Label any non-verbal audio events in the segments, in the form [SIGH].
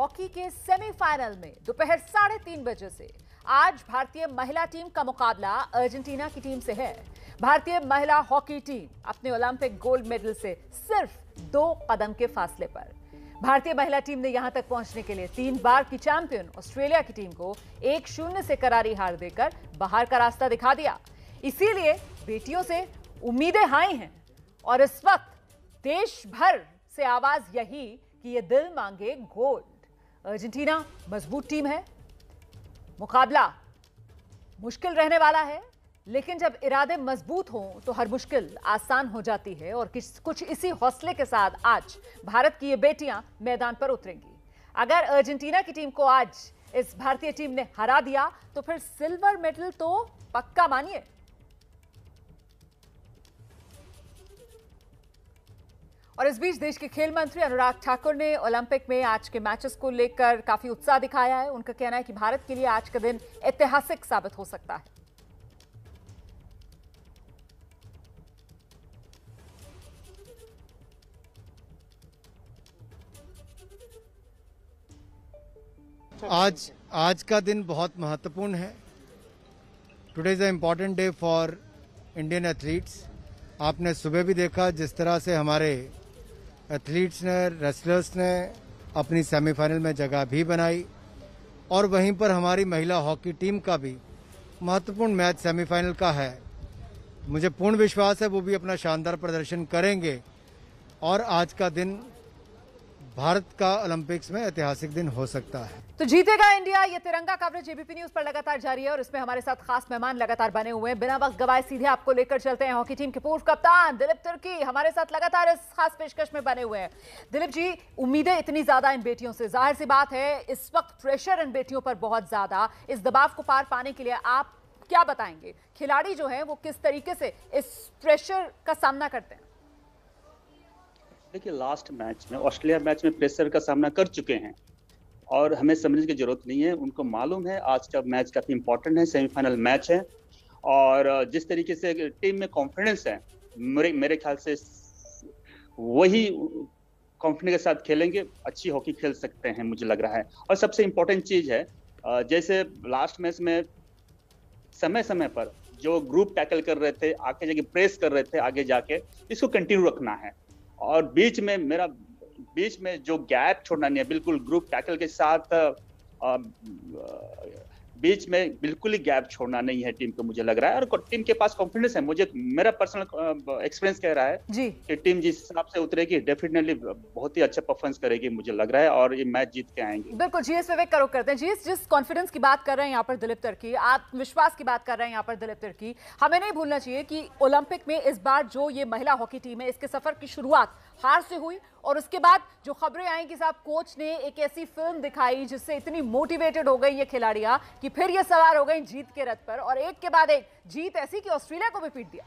Hockey के semifinal में दोपहर साढ़े तीन बजे से आज भारतीय महिला टीम का मुकाबला अर्जेंटीना की टीम से है। भारतीय महिला हॉकी टीम अपने ओलंपिक गोल्ड मेडल से सिर्फ़ दो कदम के फासले पर। भारतीय महिला टीम ने यहाँ तक पहुँचने के लिए तीन बार की चैंपियन ऑस्ट्रेलिया की टीम को एक शून्य से करारी हार देकर बाहर का रास्ता दिखा दिया। इसीलिए बेटियों से उम्मीदें हाई हैं और इस वक्त देश भर से आवाज़ यही कि ये दिल मांगे गोल्ड। अर्जेंटीना मज़बूत टीम है। मुकाबला मुश्किल रहने वाला है, लेकिन जब इरादे मज़बूत हों तो हर मुश्किल आसान हो जाती है और कुछ इसी हौसले के साथ आज भारत की ये बेटियाँ मैदान पर उतरेंगी। अगर अर्जेंटीना की टीम को आज इस भारतीय टीम ने हरा दिया तो फिर सिल्वर मेडल तो पक्का मानिए। और इस बीच देश के खेल मंत्री अनुराग ठाकुर ने ओलंपिक में आज के मैचेस को लेकर काफ़ी उत्साह दिखाया है। उनका कहना है कि भारत के लिए आज का दिन ऐतिहासिक साबित हो सकता है। आज आज का दिन बहुत महत्वपूर्ण है। Today is a important day for Indian athletes आपने सुबह भी देखा जिस तरह से हमारे एथलीट्स ने रेसलर्स ने अपनी सेमीफाइनल में जगह भी बनाई और वहीं पर हमारी महिला हॉकी टीम का भी महत्वपूर्ण मैच सेमीफाइनल का है। मुझे पूर्ण विश्वास है, वो भी अपना शानदार प्रदर्शन करेंगे और आज का दिन भारत का ओलंपिक्स में ऐतिहासिक दिन हो सकता है। तो जीतेगा इंडिया, ये तिरंगा कवरेज एबीपी न्यूज़ पर लगातार जारी है और इसमें हमारे साथ खास मेहमान लगातार बने हुए हैं। बिना वक्त गवाए सीधे आपको लेकर चलते हैं हॉकी टीम के पूर्व कप्तान दिलीप तुर्की, हमारे साथ लगातार इस खास पेशकश में बने हुए हैं। दिलीप जी, उम्मीदें इतनी ज़्यादा इन बेटियों से। ज़ाहिर सी बात है, इस वक्त प्रेशर इन बेटियों पर बहुत ज़्यादा। इस दबाव को पार पाने के लिए आप क्या बताएँगे? खिलाड़ी जो है, वो किस तरीके से इस प्रेशर का सामना करते हैं? देखिए लास्ट मैच में ऑस्ट्रेलिया मैच में प्रेशर का सामना कर चुके हैं और हमें समझने की ज़रूरत नहीं है। उनको मालूम है, आज का मैच काफ़ी इंपॉर्टेंट है सेमीफाइनल मैच है और जिस तरीके से टीम में कॉन्फिडेंस है, मेरे मेरे ख्याल से वही कॉन्फिडेंस के साथ खेलेंगे, अच्छी हॉकी खेल सकते हैं मुझे लग रहा है। और सबसे इम्पोर्टेंट चीज़ है जैसे लास्ट मैच में समय समय पर जो ग्रुप टैकल कर रहे थे, आगे जाके प्रेस कर रहे थे, आगे जाके, इसको कंटिन्यू रखना है। और बीच में मेरा, बीच में जो गैप छोड़ना नहीं है, बिल्कुल ग्रुप टैकल के साथ बीच में बिल्कुल ही गैप छोड़ना नहीं है टीम को मुझे लग रहा है। और टीम के पास कॉन्फिडेंस है। मुझे मेरा पर्सनल एक्सपीरियंस कह रहा है जी। कि टीम जिस हिसाब से उतरेगी डेफिनेटली बहुत ही अच्छा परफॉर्मेंस करेगी मुझे लग रहा है। और ये मैच जीत के आएँगे। बिल्कुल जीएस विवेक करो करते हैं। जीएस जिस कॉन्फिडेंस की बात कर रहे हैं यहाँ पर दिलीप तिर्की आत्मविश्वास की बात कर रहे हैं यहाँ पर दिलीप तिर्की हमें नहीं भूलना चाहिए कि ओलंपिक में इस बार जो ये महिला हॉकी टीम है इसके सफ़र की शुरुआत हार से हुई और उसके बाद जो खबरें आई कि साहब कोच ने एक ऐसी फ़िल्म दिखाई जिससे इतनी मोटिवेटेड हो गई ये खिलाड़ियाँ कि फिर ये सवार हो गई जीत के रथ पर और एक के बाद एक जीत ऐसी कि ऑस्ट्रेलिया को भी पीट दिया।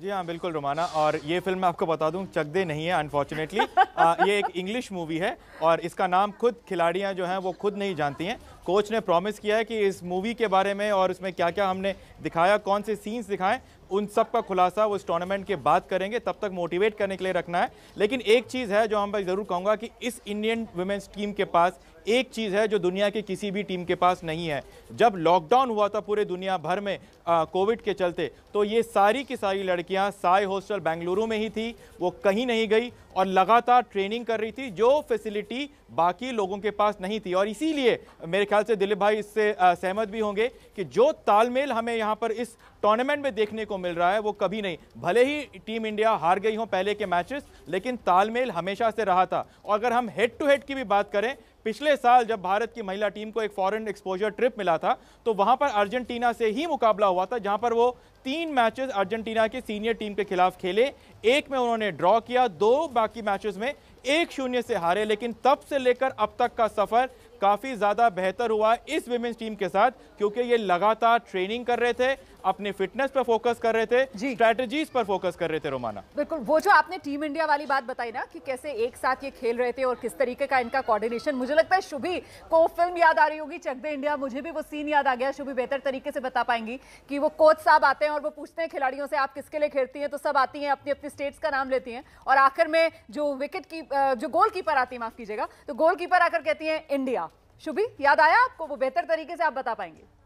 जी हाँ बिल्कुल रोमाना और ये फ़िल्म मैं आपको बता दूँ चकदे नहीं है अनफॉर्चुनेटली [LAUGHS] ये एक इंग्लिश मूवी है और इसका नाम खुद खिलाड़ियाँ जो हैं वो खुद नहीं जानती हैं। कोच ने प्रॉमिस किया है कि इस मूवी के बारे में और उसमें क्या क्या हमने दिखाया कौन से सीन्स दिखाएँ, उन सब का खुलासा वो इस टूर्नामेंट के बाद करेंगे, तब तक मोटिवेट करने के लिए रखना है। लेकिन एक चीज़ है जो हम भाई ज़रूर कहूँगा कि इस इंडियन वुमेंस टीम के पास एक चीज़ है जो दुनिया के किसी भी टीम के पास नहीं है। जब लॉकडाउन हुआ था पूरे दुनिया भर में कोविड के चलते तो ये सारी की सारी लड़कियाँ साई हॉस्टल बेंगलुरु में ही थी, वो कहीं नहीं गई और लगातार ट्रेनिंग कर रही थी, जो फैसिलिटी बाकी लोगों के पास नहीं थी। और इसीलिए मेरे ख्याल से दिलीप भाई इससे सहमत भी होंगे कि जो तालमेल हमें यहाँ पर इस टूर्नामेंट में देखने को मिल रहा है, वो कभी नहीं। भले ही टीम इंडिया हार गई हो पहले के मैचेस, लेकिन तालमेल हमेशा से रहा था। और अगर हम हेड टू हेड की भी बात करें, पिछले साल जब भारत की महिला टीम को एक फॉरेन एक्सपोजर ट्रिप मिला था तो वहाँ पर अर्जेंटीना से ही मुकाबला हुआ था, जहाँ पर वो तीन मैचेस अर्जेंटीना के सीनियर टीम के खिलाफ खेले। एक में उन्होंने ड्रॉ किया, दो बाकी मैचेस में एक शून्य से हारे, लेकिन तब से लेकर अब तक का सफ़र काफ़ी ज़्यादा बेहतर हुआ इस विमेंस टीम के साथ, क्योंकि ये लगातार ट्रेनिंग कर रहे थे। अपनी फिटनेस पर फोकस कर रहे थे। स्ट्रेटजीज पर फोकस कर रहे थे रोमाना। बिल्कुल वो जो आपने टीम इंडिया वाली बात बताई ना कि कैसे एक साथ ये खेल रहे थे और किस तरीके का इनका कोऑर्डिनेशन मुझे लगता है शुभी को फ़िल्म याद आ रही होगी चक दे इंडिया मुझे भी वो सीन याद आ गया शुभी बेहतर तरीके से बता पाएँगी कि वो कोच साहब आते हैं और वो पूछते हैं खिलाड़ियों से आप किसके लिए खेलती हैं? तो सब आती हैं अपनी अपनी स्टेट्स का नाम लेती हैं और आखिर में जो विकेट की जो गोल कीपर आती है माफ़ कीजिएगा तो गोल कीपर आकर कहती हैं इंडिया शुभी याद आया आपको? वो बेहतर तरीके से आप बता पाएँगे।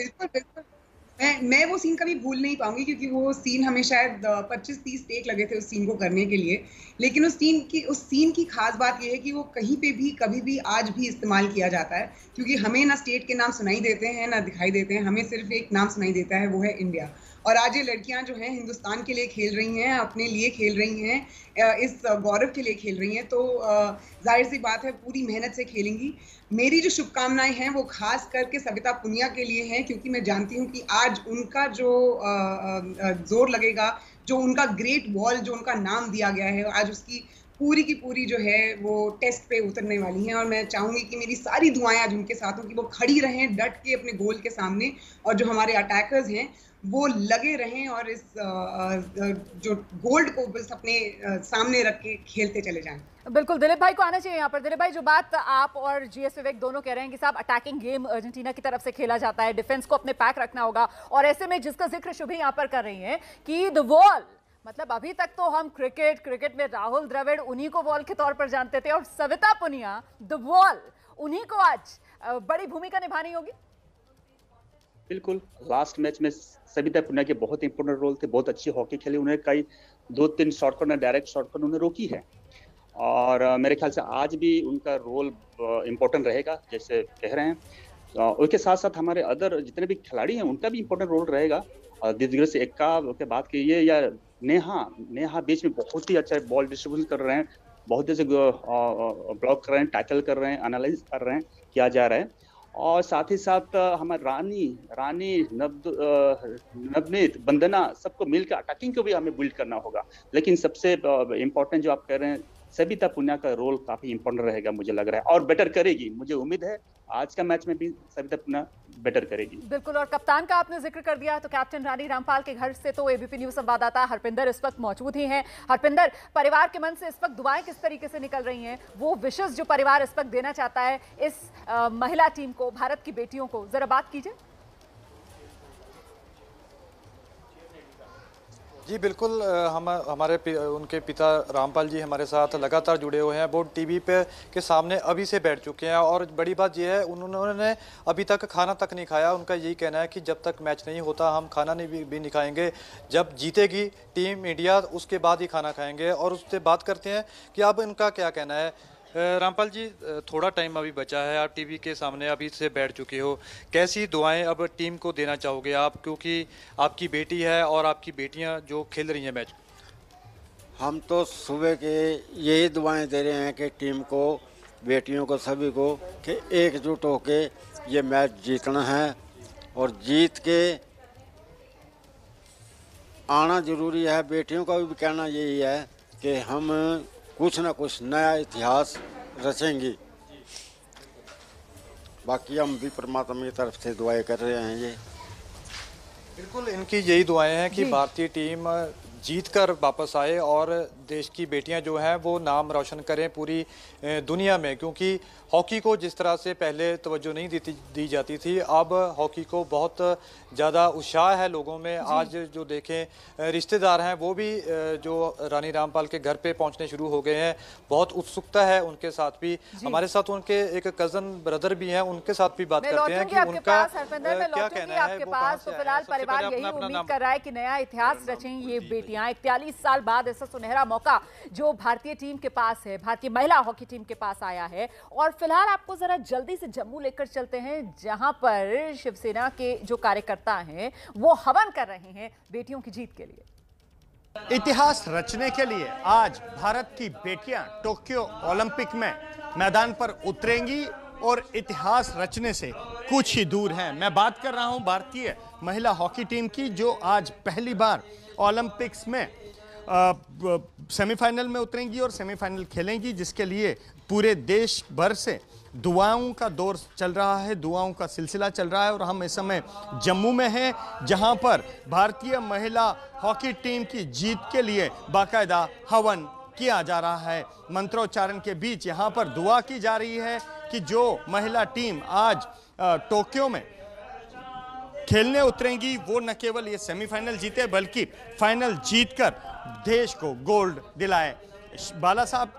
बिल्कुल बिल्कुल। मैं मैं वो सीन कभी भूल नहीं पाऊँगी क्योंकि वो सीन हमें शायद पच्चीस तीस टेक लगे थे उस सीन को करने के लिए। लेकिन उस सीन की, उस सीन की खास बात यह है कि वो कहीं पे भी, कभी भी आज भी इस्तेमाल किया जाता है। क्योंकि हमें ना स्टेट के नाम सुनाई देते हैं, ना दिखाई देते हैं। हमें सिर्फ़ एक नाम सुनाई देता है, वो है इंडिया और आज ये लड़कियाँ जो हैं हिंदुस्तान के लिए खेल रही हैं, अपने लिए खेल रही हैं इस गौरव के लिए खेल रही हैं तो ज़ाहिर सी बात है पूरी मेहनत से खेलेंगी। मेरी जो शुभकामनाएँ हैं वो खास करके सविता पुनिया के लिए हैं, क्योंकि मैं जानती हूँ कि आज उनका जो ज़ोर लगेगा, जो उनका ग्रेट वॉल जो उनका नाम दिया गया है, आज उसकी पूरी की पूरी जो है वो टेस्ट पे उतरने वाली हैं। और मैं चाहूँगी कि मेरी सारी दुआएँ आज उनके साथ हो, कि वो खड़ी रहें, डट के अपने गोल के सामने, और जो हमारे अटैकर्स हैं वो लगे रहें और इस जो गोल्ड को बस अपने सामने रख के खेलते चले जाएँ। बिल्कुल, दिलीप भाई को आना चाहिए यहाँ पर। दिलीप भाई, जो बात आप और जीएस विवेक दोनों कह रहे हैं कि साहब अटैकिंग गेम अर्जेंटीना की तरफ़ से खेला जाता है डिफेंस को अपने पैक रखना होगा। और ऐसे में जिसका ज़िक्र शुभ यहाँ पर कर रही है कि द वॉल मतलब अभी तक तो हम क्रिकेट क्रिकेट में राहुल द्रविड़ उन्हीं को वॉल के तौर पर जानते थे और सविता पुनिया द वॉल उन्हीं को आज बड़ी भूमिका निभानी होगी। बिल्कुल। लास्ट मैच में सविता पुनिया के बहुत इंपॉर्टेंट रोल थे, बहुत अच्छी हॉकी खेली। उन्हें कई दो तीन शॉट पर डायरेक्ट शॉट पर उन्हें रोकी है। और मेरे ख्याल से आज भी उनका रोल इम्पोर्टेंट रहेगा, जैसे कह रहे हैं। उसके साथ साथ हमारे अदर जितने भी खिलाड़ी हैं, उनका भी इम्पोर्टेंट रोल रहेगा। और दिग्विजय से एक्का के बात कीजिए या नेहा नेहा बीच में बहुत ही अच्छा बॉल डिस्ट्रीब्यूशन कर रहे हैं। बहुत जैसे ब्लॉक कर रहे हैं टैकल कर रहे हैं एनालाइज कर रहे हैं, किया जा रहा है। और साथ ही साथ हमारे रानी रानी नब नवनीत, बंदना सबको मिलकर अटैकिंग को भी हमें बिल्ड करना होगा। लेकिन सबसे इम्पोर्टेंट जो आप कह रहे हैं सविता पुनिया का रोल काफ़ी इम्पोर्टेंट रहेगा मुझे लग रहा है। और बेटर करेगी, मुझे उम्मीद है, आज का मैच में भी सविता पुनिया बेटर करेगी। बिल्कुल, और कप्तान का आपने ज़िक्र कर दिया तो कैप्टन रानी रामपाल के घर से तो एबीपी न्यूज़ संवाददाता हरपिंदर इस वक्त मौजूद ही हैं। हरपिंदर, परिवार के मन से इस वक्त दुआएँ किस तरीके से निकल रही हैं? वो विशेष जो परिवार इस वक्त देना चाहता है इस महिला टीम को, भारत की बेटियों को, जरा बात कीजिए। जी बिल्कुल हम हमारे पि, उनके पिता रामपाल जी हमारे साथ लगातार जुड़े हुए हैं। वो टीवी पे के सामने अभी से बैठ चुके हैं और बड़ी बात यह है उन्होंने अभी तक खाना तक नहीं खाया। उनका यही कहना है कि जब तक मैच नहीं होता हम खाना नहीं भी, भी नहीं खाएँगे जब जीतेगी टीम इंडिया उसके बाद ही खाना खाएँगे। और उससे बात करते हैं कि अब इनका क्या कहना है? रामपाल जी थोड़ा टाइम अभी बचा है। आप टीवी के सामने अभी से बैठ चुके हो। कैसी दुआएँ अब टीम को देना चाहोगे आप? क्योंकि आपकी बेटी है और आपकी बेटियाँ जो खेल रही हैं मैच। हम तो सुबह के यही दुआएँ दे रहे हैं कि टीम को, बेटियों को, सभी को कि एकजुट होके ये मैच जीतना है। और जीत के आना ज़रूरी है। बेटियों का भी कहना यही है कि हम कुछ ना कुछ नया इतिहास रचेंगी। बाकी हम भी परमात्मा की तरफ़ से दुआएँ कर रहे हैं ये। बिल्कुल इनकी यही दुआएँ हैं कि भारतीय टीम जीत कर वापस आए और देश की बेटियाँ जो हैं वो नाम रोशन करें पूरी दुनिया में क्योंकि हॉकी को जिस तरह से पहले तवज्जो नहीं दी दी जाती थी अब हॉकी को बहुत ज़्यादा उत्साह है लोगों में। आज जो देखें रिश्तेदार हैं वो भी जो रानी रामपाल के घर पे पहुँचने शुरू हो गए हैं बहुत उत्सुकता है उनके साथ भी। हमारे साथ उनके एक कज़न ब्रदर भी हैं उनके साथ भी बात करते हैं कि उनका क्या कहना है तो? फ़िलहाल परिवार यही उम्मीद कर रहा है कि नया इतिहास रचें ये बेटियाँ इकतालीस साल बाद ऐसा सुनहरा मौका जो भारतीय टीम के पास है, भारतीय महिला हॉकी टीम के पास आया है। और फ़िलहाल आपको जरा जल्दी से जम्मू लेकर चलते हैं, जहाँ पर शिवसेना के जो कार्यकर्ता हैं, वो हवन कर रहे हैं बेटियों की जीत के लिए। इतिहास रचने के लिए आज भारत की बेटियाँ टोक्यो ओलंपिक में मैदान पर उतरेंगी और इतिहास रचने से कुछ ही दूर हैं। मैं बात कर रहा हूँ भारतीय महिला हॉकी टीम की, जो आज पहली बार ओलंपिक्स में सेमीफाइनल में उतरेंगी और सेमीफाइनल खेलेंगी, जिसके लिए पूरे देश भर से दुआओं का दौर चल रहा है, दुआओं का सिलसिला चल रहा है। और हम इस समय जम्मू में हैं, जहाँ पर भारतीय महिला हॉकी टीम की जीत के लिए बाकायदा हवन किया जा रहा है। मंत्रोच्चारण के बीच यहाँ पर दुआ की जा रही है कि जो महिला टीम आज टोक्यो में खेलने उतरेंगी, वो न केवल ये सेमीफाइनल जीते, बल्कि फाइनल जीतकर देश को गोल्ड दिलाए। बाला साहब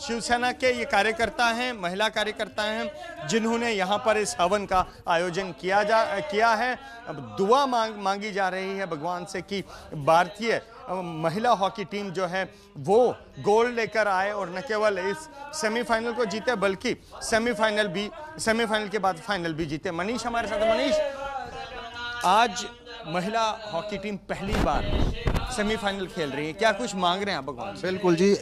शिवसेना के ये कार्यकर्ता हैं, महिला कार्यकर्ता हैं, जिन्होंने यहाँ पर इस हवन का आयोजन किया जा, किया है। अब दुआ मांग, मांगी जा रही है भगवान से कि भारतीय महिला हॉकी टीम जो है, वो गोल्ड लेकर आए और न केवल इस सेमीफाइनल को जीते, बल्कि सेमीफाइनल भी, सेमीफाइनल के बाद फाइनल भी जीते। मनीष, हमारे साथ मनीष, आज महिला हॉकी टीम पहली बार सेमीफाइनल खेल रही है। क्या कुछ मांग रहे हैं आप भगवान बिल्कुल जी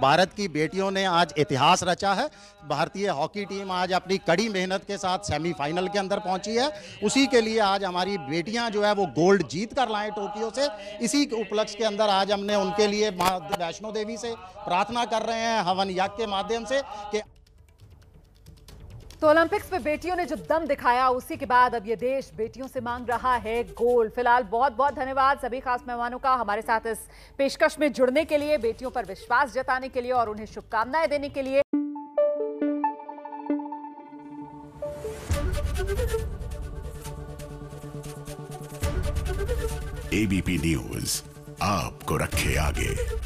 भारत की बेटियों ने आज इतिहास रचा है। भारतीय हॉकी टीम आज अपनी कड़ी मेहनत के साथ सेमीफाइनल के अंदर पहुँची है। उसी के लिए आज हमारी बेटियाँ जो है वो गोल्ड जीत कर लाए टोक्यो से। इसी उपलक्ष्य के अंदर आज हमने उनके लिए वैष्णो देवी से प्रार्थना कर रहे हैं हवन यज्ञ के माध्यम से कि तो ओलंपिक्स में बेटियों ने जो दम दिखाया, उसी के बाद अब ये देश बेटियों से मांग रहा है गोल्ड। फ़िलहाल बहुत बहुत धन्यवाद सभी खास मेहमानों का हमारे साथ इस पेशकश में जुड़ने के लिए, बेटियों पर विश्वास जताने के लिए और उन्हें शुभकामनाएँ देने के लिए। एबीपी न्यूज़ आपको रखे आगे।